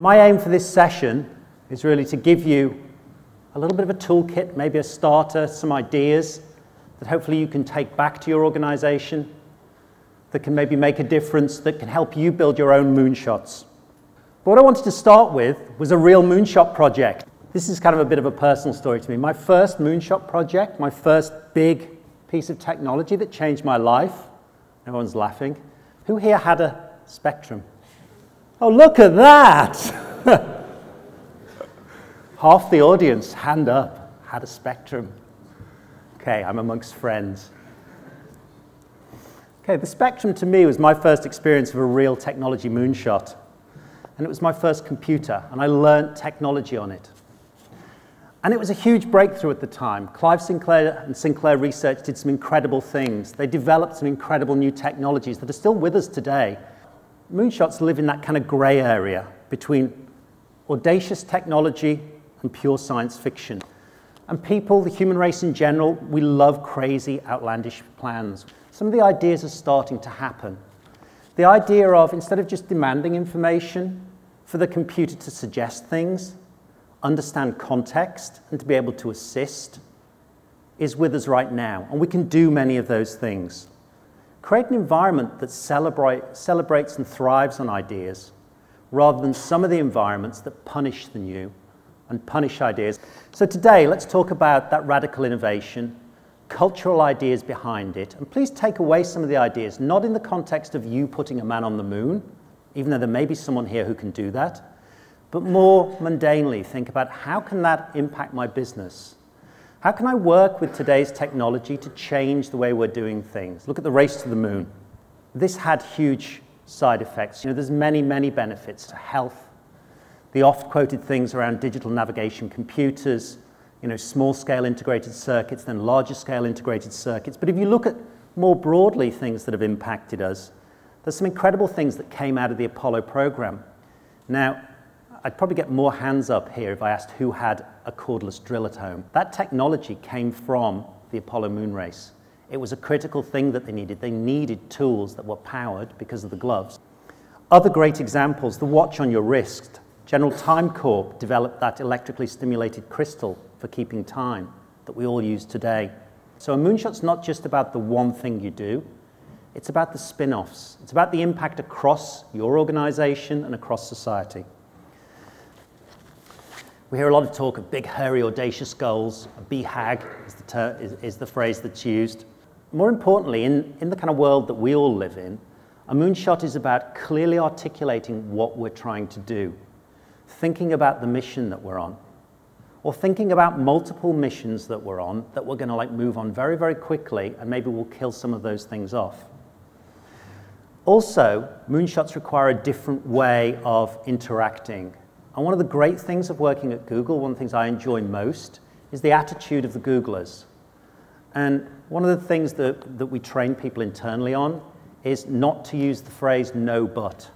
My aim for this session is really to give you a little bit of a toolkit, maybe a starter, some ideas that hopefully you can take back to your organization, that can maybe make a difference, that can help you build your own moonshots. But what I wanted to start with was a real moonshot project. This is kind of a bit of a personal story to me. My first moonshot project, my first big piece of technology that changed my life, everyone's laughing. Who here had a Spectrum? Oh, look at that! Half the audience, hand up, had a Spectrum. Okay, I'm amongst friends. Okay, the Spectrum to me was my first experience of a real technology moonshot. And it was my first computer, and I learned technology on it. And it was a huge breakthrough at the time. Clive Sinclair and Sinclair Research did some incredible things. They developed some incredible new technologies that are still with us today. Moonshots live in that kind of gray area between audacious technology and pure science fiction. And people, the human race in general, we love crazy, outlandish plans. Some of the ideas are starting to happen. The idea of, instead of just demanding information, for the computer to suggest things, understand context, and to be able to assist is with us right now. And we can do many of those things. Create an environment that celebrate, celebrates and thrives on ideas rather than some of the environments that punish the new and punish ideas. So today, let's talk about that radical innovation, cultural ideas behind it, and please take away some of the ideas, not in the context of you putting a man on the moon, even though there may be someone here who can do that, but more mundanely, think about how can that impact my business? How can I work with today's technology to change the way we're doing things? Look at the race to the moon. This had huge side effects. You know, there's many, many benefits to health. The oft-quoted things around digital navigation computers, you know, small-scale integrated circuits, then larger-scale integrated circuits. But if you look at more broadly things that have impacted us, there's some incredible things that came out of the Apollo program. Now, I'd probably get more hands up here if I asked who had a cordless drill at home. That technology came from the Apollo moon race. It was a critical thing that they needed. They needed tools that were powered because of the gloves. Other great examples, the watch on your wrist. General Time Corp developed that electrically stimulated crystal for keeping time that we all use today. So a moonshot's not just about the one thing you do, it's about the spin-offs. It's about the impact across your organization and across society. We hear a lot of talk of big, hairy, audacious goals. A BHAG is the, ter- is, is the phrase that's used. More importantly, in, in the kind of world that we all live in, a moonshot is about clearly articulating what we're trying to do, thinking about the mission that we're on, or thinking about multiple missions that we're on that we're going to like move on very, very quickly, and maybe we'll kill some of those things off. Also, moonshots require a different way of interacting and one of the great things of working at Google, one of the things I enjoy most, is the attitude of the Googlers. And one of the things that, that we train people internally on is not to use the phrase no but.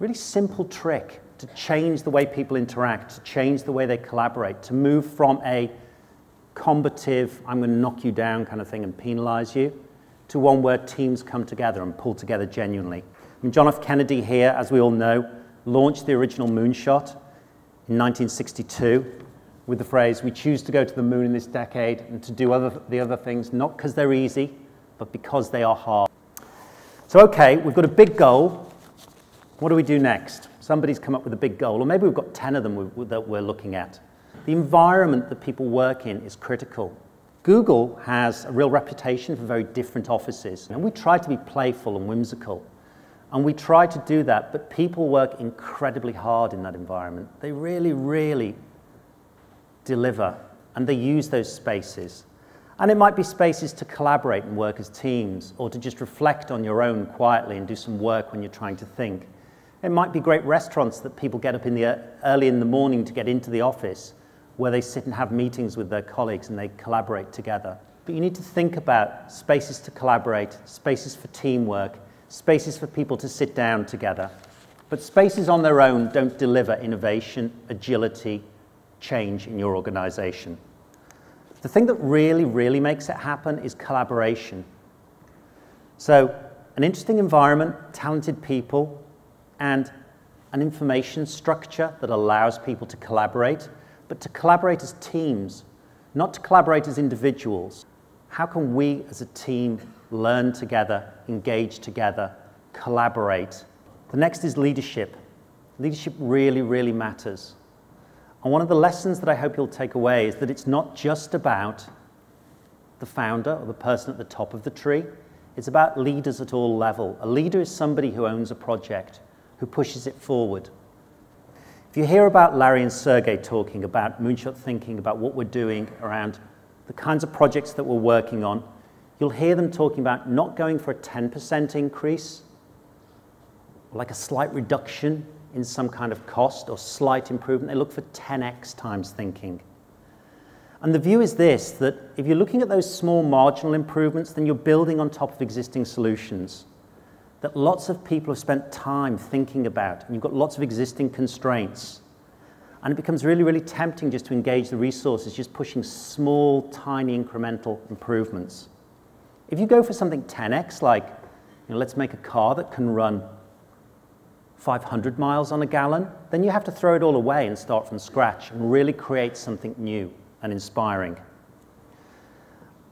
Really simple trick to change the way people interact, to change the way they collaborate, to move from a combative, I'm going to knock you down kind of thing and penalize you, to one where teams come together and pull together genuinely. I mean, John F. Kennedy here, as we all know, launched the original moonshot in 1962 with the phrase, we choose to go to the moon in this decade and to do other, the other things, not because they're easy, but because they are hard. So, okay, we've got a big goal. What do we do next? Somebody's come up with a big goal, or maybe we've got 10 of them that we're looking at. The environment that people work in is critical. Google has a real reputation for very different offices, and we try to be playful and whimsical. And we try to do that, but people work incredibly hard in that environment. They really, really deliver, and they use those spaces. And it might be spaces to collaborate and work as teams, or to just reflect on your own quietly and do some work when you're trying to think. It might be great restaurants that people get up in the, uh, early in the morning to get into the office, where they sit and have meetings with their colleagues and they collaborate together. But you need to think about spaces to collaborate, spaces for teamwork, spaces for people to sit down together. But spaces on their own don't deliver innovation, agility, change in your organization. The thing that really, really makes it happen is collaboration. So, an interesting environment, talented people, and an information structure that allows people to collaborate, but to collaborate as teams, not to collaborate as individuals. How can we as a team learn together, engage together, collaborate? The next is leadership. Leadership really, really matters. And one of the lessons that I hope you'll take away is that it's not just about the founder or the person at the top of the tree. It's about leaders at all level. A leader is somebody who owns a project, who pushes it forward. If you hear about Larry and Sergey talking about moonshot thinking, about what we're doing around the kinds of projects that we're working on, you'll hear them talking about not going for a 10% increase, like a slight reduction in some kind of cost or slight improvement. They look for 10x times thinking. And the view is this, that if you're looking at those small marginal improvements, then you're building on top of existing solutions that lots of people have spent time thinking about, and you've got lots of existing constraints. And it becomes really, really tempting just to engage the resources, just pushing small, tiny incremental improvements. If you go for something 10x, like you know, let's make a car that can run 500 miles on a gallon, then you have to throw it all away and start from scratch and really create something new and inspiring.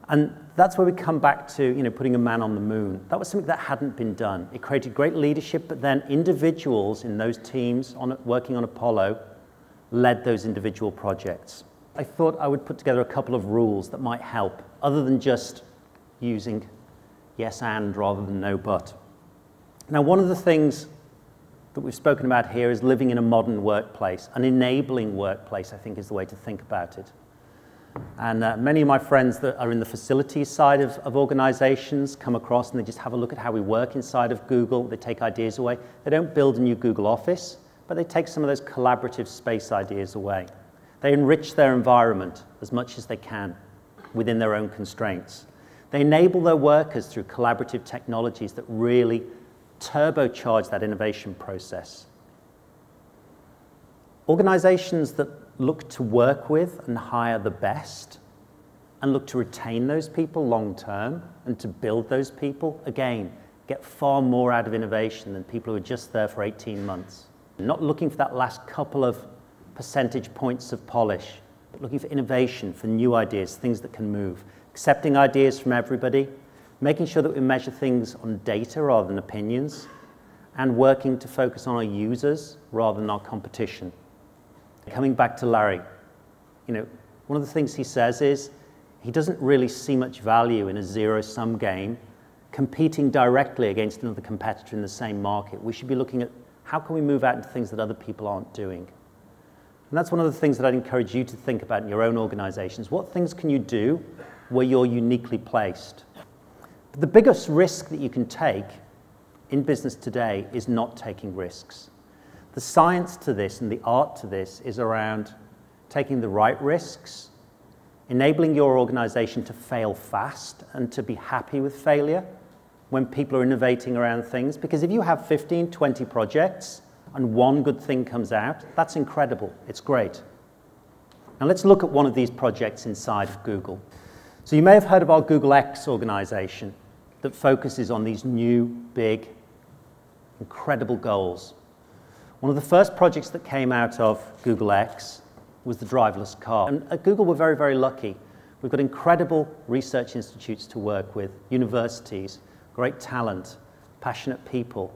And that's where we come back to you know, putting a man on the moon. That was something that hadn't been done. It created great leadership, but then individuals in those teams on, working on Apollo led those individual projects. I thought I would put together a couple of rules that might help, other than just using yes and rather than no but. Now, one of the things that we've spoken about here is living in a modern workplace. An enabling workplace, I think, is the way to think about it. And uh, many of my friends that are in the facilities side of, of organizations come across and they just have a look at how we work inside of Google. They take ideas away. They don't build a new Google office, but they take some of those collaborative space ideas away. They enrich their environment as much as they can within their own constraints. They enable their workers through collaborative technologies that really turbocharge that innovation process. Organizations that look to work with and hire the best and look to retain those people long term and to build those people, again, get far more out of innovation than people who are just there for 18 months. Not looking for that last couple of percentage points of polish, but looking for innovation, for new ideas, things that can move, accepting ideas from everybody, making sure that we measure things on data rather than opinions, and working to focus on our users rather than our competition. Coming back to Larry, you know, one of the things he says is he doesn't really see much value in a zero-sum game competing directly against another competitor in the same market. We should be looking at how can we move out into things that other people aren't doing. And that's one of the things that I'd encourage you to think about in your own organizations. What things can you do where you're uniquely placed? But the biggest risk that you can take in business today is not taking risks. The science to this and the art to this is around taking the right risks, enabling your organization to fail fast and to be happy with failure when people are innovating around things. Because if you have 15, 20 projects and one good thing comes out, that's incredible. It's great. Now let's look at one of these projects inside of Google. So you may have heard of our Google X organization that focuses on these new, big, incredible goals. One of the first projects that came out of Google X was the driverless car. And at Google, we're very, very lucky. We've got incredible research institutes to work with, universities, great talent, passionate people.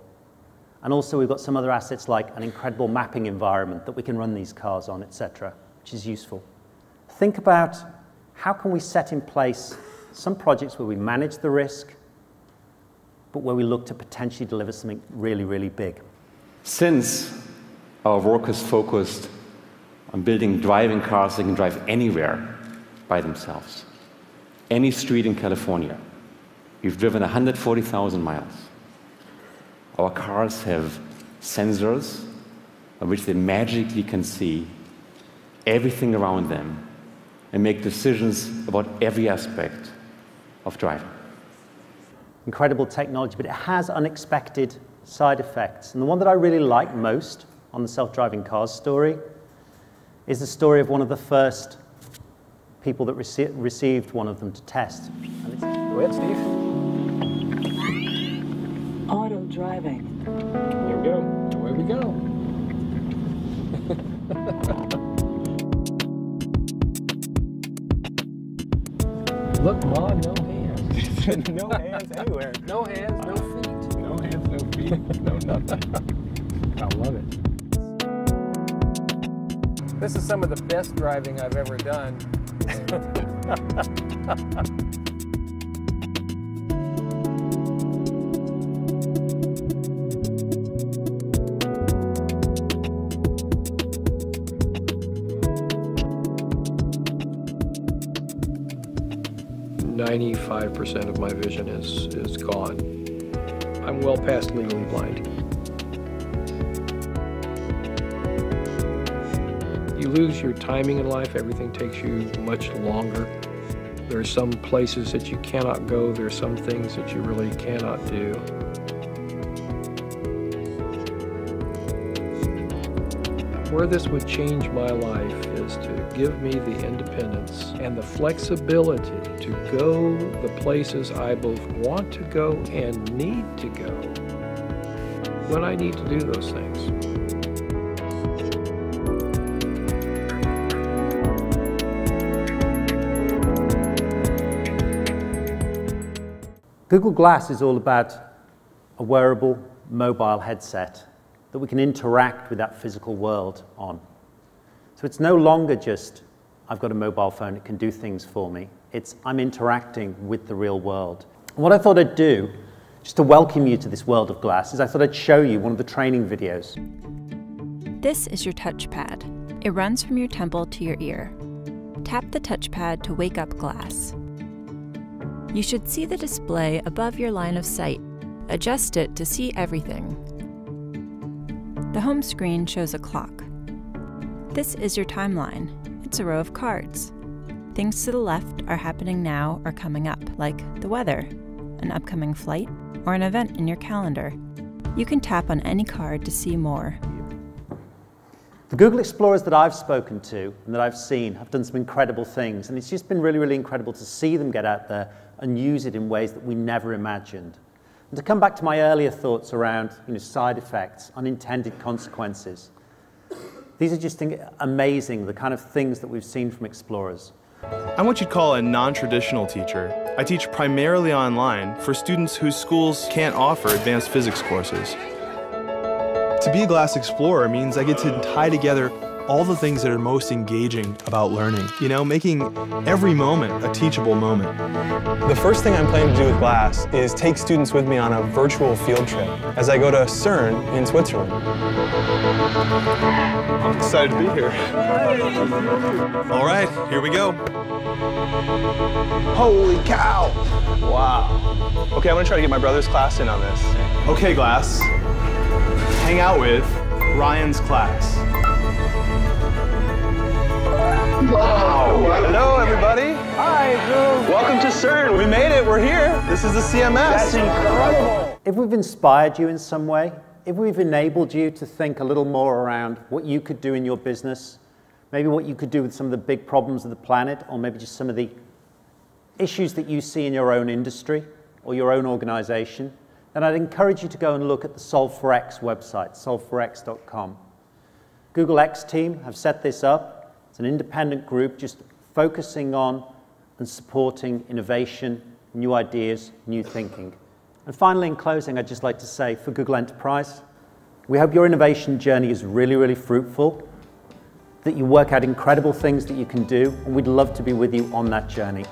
And also we've got some other assets like an incredible mapping environment that we can run these cars on, etc., which is useful. Think about how can we set in place some projects where we manage the risk, but where we look to potentially deliver something really, really big. Since our work is focused on building driving cars that can drive anywhere by themselves, any street in California, we've driven 140,000 miles. Our cars have sensors on which they magically can see everything around them and make decisions about every aspect of driving. Incredible technology, but it has unexpected side effects. And the one that I really like most on the self-driving cars story is the story of one of the first people that rece received one of them to test. Go ahead, Steve. Auto driving. Here we go. Away we go. Oh, no hands. no hands anywhere. No hands, no feet. No hands, no feet, no nothing. I love it. This is some of the best driving I've ever done. Ninety-five percent of my vision is is gone. I'm well past legally blind. You lose your timing in life, everything takes you much longer. There are some places that you cannot go, there are some things that you really cannot do. Where this would change my life is to give me the independence and the flexibility to go the places I both want to go and need to go when I need to do those things. Google Glass is all about a wearable mobile headset that we can interact with that physical world on. So it's no longer just, I've got a mobile phone, it can do things for me. It's, I'm interacting with the real world. What I thought I'd do, just to welcome you to this world of glass, is I thought I'd show you one of the training videos. This is your touchpad. It runs from your temple to your ear. Tap the touchpad to wake up glass. You should see the display above your line of sight. Adjust it to see everything. The home screen shows a clock. This is your timeline. It's a row of cards. Things to the left are happening now or coming up, like the weather, an upcoming flight, or an event in your calendar. You can tap on any card to see more. The Google Explorers that I've spoken to and that I've seen have done some incredible things, and it's just been really, really incredible to see them get out there and use it in ways that we never imagined. And to come back to my earlier thoughts around you know, side effects, unintended consequences, these are just amazing, the kind of things that we've seen from explorers. I'm what you'd call a non-traditional teacher. I teach primarily online for students whose schools can't offer advanced physics courses. To be a glass explorer means I get to tie together all the things that are most engaging about learning. You know, making every moment a teachable moment. The first thing I'm planning to do with Glass is take students with me on a virtual field trip as I go to CERN in Switzerland. I'm excited to be here. All right, here we go. Holy cow! Wow. Okay, I'm gonna try to get my brother's class in on this. Okay, Glass. Hang out with Ryan's class. Wow. Hello, everybody. Hi, Drew. Welcome to CERN. We made it. We're here. This is the CMS. That's incredible. If we've inspired you in some way, if we've enabled you to think a little more around what you could do in your business, maybe what you could do with some of the big problems of the planet, or maybe just some of the issues that you see in your own industry or your own organization, then I'd encourage you to go and look at the Solve for X website, solveforx.com. Google X team have set this up it's an independent group just focusing on and supporting innovation, new ideas, new thinking. And finally, in closing, I'd just like to say for Google Enterprise, we hope your innovation journey is really, really fruitful, that you work out incredible things that you can do, and we'd love to be with you on that journey.